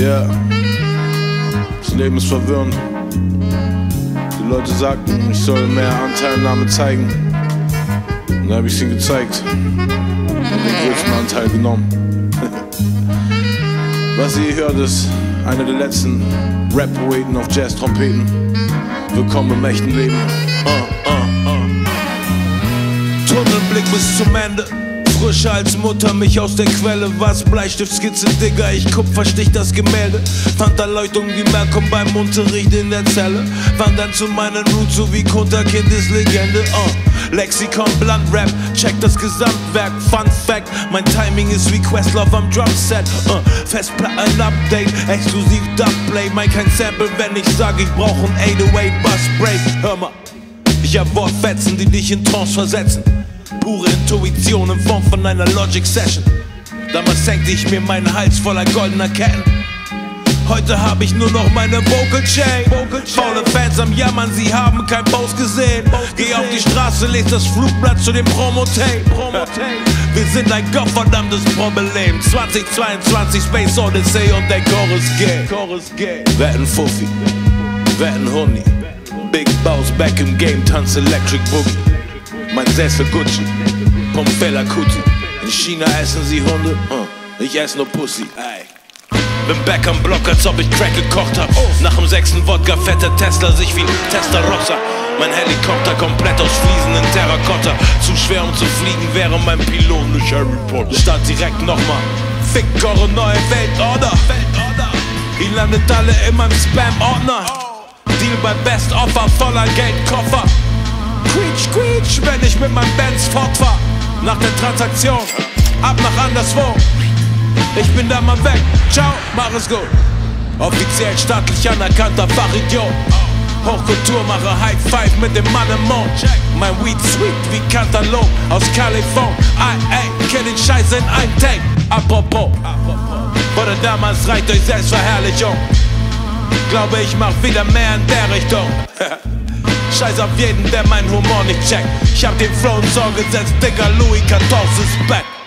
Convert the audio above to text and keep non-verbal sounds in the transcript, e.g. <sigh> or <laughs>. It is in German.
Ja, das Leben ist verwirrend. Die Leute sagten, ich soll mehr Anteilnahme zeigen. Und da habe ich es ihnen gezeigt. Und den größten Anteil genommen. <laughs> Was ihr hört, ist einer der letzten Rap-Poeten auf Jazz-Trompeten. Willkommen im echten Leben. Uh, uh, uh. Tunnelblick bis zum Ende. Frischer als Mutter, mich aus der Quelle. Was Bleistiftskizze, Digga, ich kupferstich das Gemälde. Fand Erleuchtung wie Malcolm beim Unterricht in der Zelle. Wandern zu meinen Roots, so wie Kunterkind ist Legende. Uh. Lexikon, Blunt Rap, check das Gesamtwerk. Fun Fact, mein Timing ist wie Questlove am Drumset. Uh. Festplatten Update, exklusiv Dubplay. Mein kein Sample, wenn ich sag, ich brauch ein 808 Bus Break. Hör mal, ich hab Wortfetzen, die dich in Trance versetzen. Pure Intuition in Form von einer Logic Session. Damals senkte ich mir meinen Hals voller goldener Ketten. Heute hab ich nur noch meine Vocal Chain. Faule Fans am Jammern, sie haben kein Post gesehen. Geh auf die Straße, lest das Flugblatt zu dem Promotape. Wir sind ein gottverdammtes Problem. 2022 Space Odyssey und der Chorus geht. Chorus geht. Wetten Fuffi, wetten Honey. Big Boss back im Game, tanz Electric Boogie. Mein Sessel Gucci, Pompella Kuti. In China essen sie Hunde, uh, ich ess nur Pussy. Ey. Bin back am Block, als ob ich Crack gekocht hab. Nach dem sechsten Wodka fette Tesla sich wie ein Testarossa. Mein Helikopter komplett aus fliesenden Terrakotta. Zu schwer um zu fliegen, wäre mein Pilot ne Harry Potter. Start direkt nochmal. Fick eure neue Weltorder. Ihr landet alle in meinem Spam-Ordner. Deal bei Best Offer voller Geldkoffer. Quietsch, quietsch, wenn ich mit meinem Benz fortfahr. Nach der Transaktion, ab nach anderswo. Ich bin da mal weg, ciao, mach es gut. Offiziell staatlich anerkannter Fachidiot. Hochkulturmacher, High Five mit dem Mann im Mond. Mein Weed sweet wie Kantalon aus Kalifornien. Ey, ey, kenn den Scheiß in ein Take. Apropos, wurde damals reich durch Selbstverherrlichung. Glaube ich mach wieder mehr in der Richtung. <laughs> Scheiß auf jeden, der meinen Humor nicht checkt. Ich hab den Flow ins Ohr gesetzt, Digga, Louis XIV ist back.